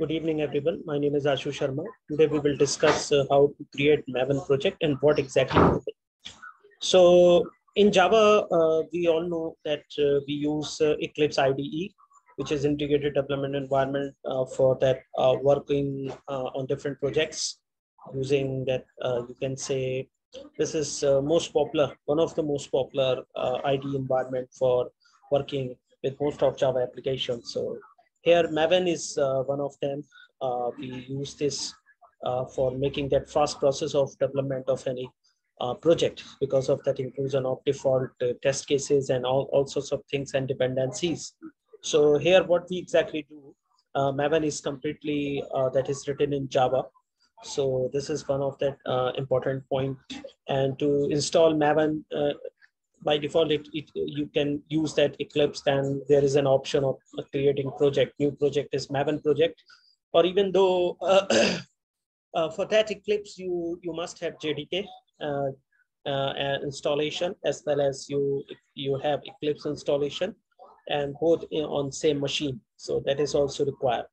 Good evening, everyone. My name is Ashu Sharma. Today we will discuss uh, how to create Maven project and what exactly So in Java, uh, we all know that uh, we use uh, Eclipse IDE, which is integrated development environment uh, for that uh, working on different projects using that you can say this is most popular, one of the most popular IDE environment for working with most of Java applications. So here, Maven is uh, one of them. Uh, we use this uh, for making that fast process of development of any uh, project because of that inclusion of default uh, test cases and all, all sorts of things and dependencies. So here, what we exactly do, uh, Maven is completely that is written in Java. So this is one of that important point. And to install Maven, by default, it, it, you can use that Eclipse, then there is an option of creating project. New project is Maven project. Or even though uh, uh, for that Eclipse, you, you must have JDK uh, uh installation as well as you, you have Eclipse installation and both on same machine. So that is also required.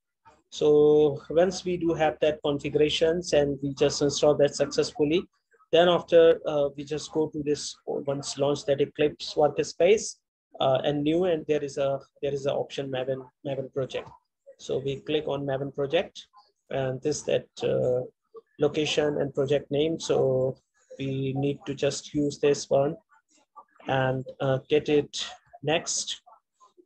So once we do have that configurations and we just install that successfully, then after uh, we just go to this once launch that Eclipse workspace uh, and new and there is a there is an option Maven Maven project. So we click on Maven project and this that uh, location and project name. So we need to just use this one and uh, get it next.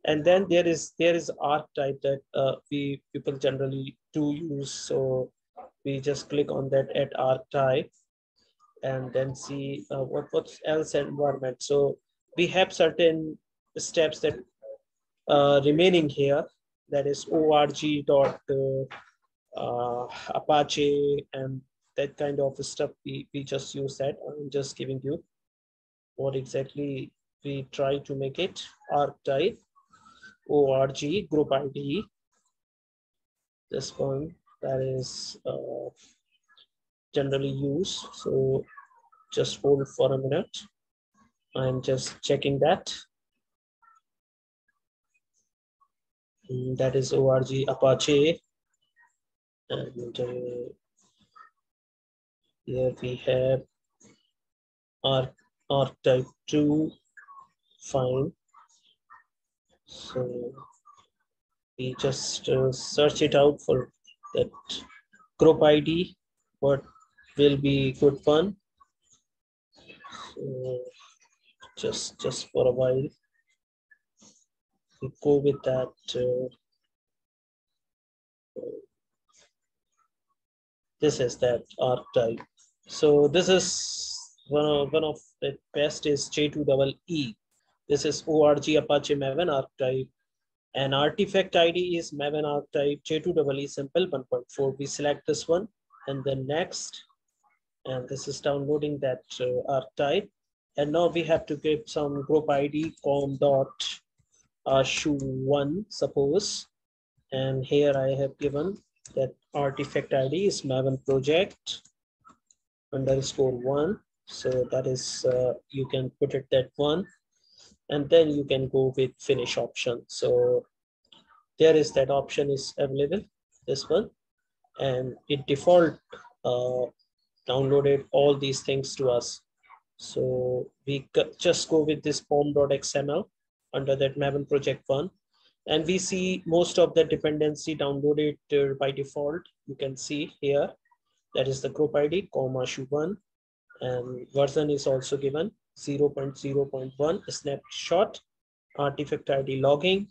And then there is there is archetype that uh, we people generally do use. So we just click on that at archetype and then see uh, what else environment. So we have certain steps that uh, remaining here. That is org dot uh, Apache and that kind of stuff. We we just use that. I'm just giving you what exactly we try to make it archetype org group ID. This one that is uh, generally use. So just hold for a minute. I'm just checking that. And that is org Apache. And uh, here we have our archetype 2 fine. So we just uh, search it out for that group ID, what will be good fun. So just just for a while, we go with that. Uh, this is that archetype. So this is one of one of the best is J2EE. This is ORG Apache Maven archetype. And artifact ID is Maven archetype J2EE simple 1.4. We select this one and then next and this is downloading that uh. And now we have to give some group ID com dot uh, shu one suppose. And here I have given that artifact ID is Maven project underscore one. So that is, uh, you can put it that one. And then you can go with finish option. So there is that option is available, this one. And it default uh, downloaded all these things to us. So we just go with this pom.xml under that Maven project one. And we see most of the dependency downloaded uh, by default. You can see here, that is the group ID, comma shu1. And version is also given 0.0.1 snapshot, artifact ID logging.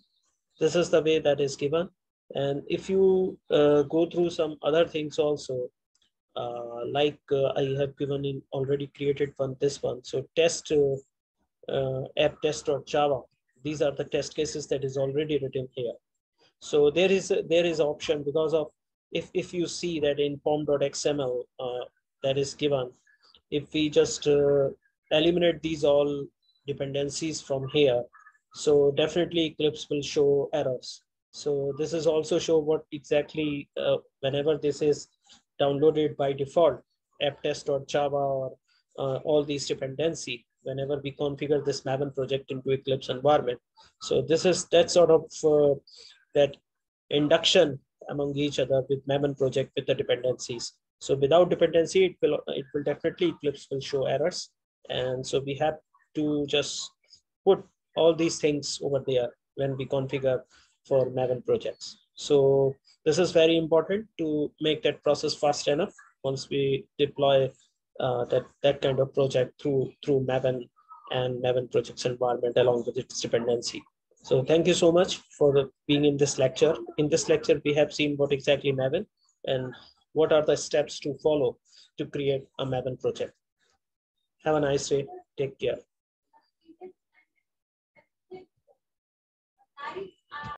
This is the way that is given. And if you uh, go through some other things also, uh, like uh, I have given in already created one, this one. So test uh, app test or Java. These are the test cases that is already written here. So there is there is option because of if if you see that in pom.xml uh, that is given, if we just uh, eliminate these all dependencies from here, so definitely Eclipse will show errors. So this is also show what exactly uh, whenever this is downloaded by default, app test or Java or uh, all these dependency whenever we configure this Maven project into Eclipse environment. So this is that sort of uh, that induction among each other with Maven project with the dependencies. So without dependency, it will it will definitely Eclipse will show errors. And so we have to just put all these things over there when we configure for Maven projects. So this is very important to make that process fast enough once we deploy uh, that, that kind of project through, through Maven and Maven projects environment along with its dependency. So thank you so much for the, being in this lecture. In this lecture, we have seen what exactly Maven and what are the steps to follow to create a Maven project. Have a nice day. Take care.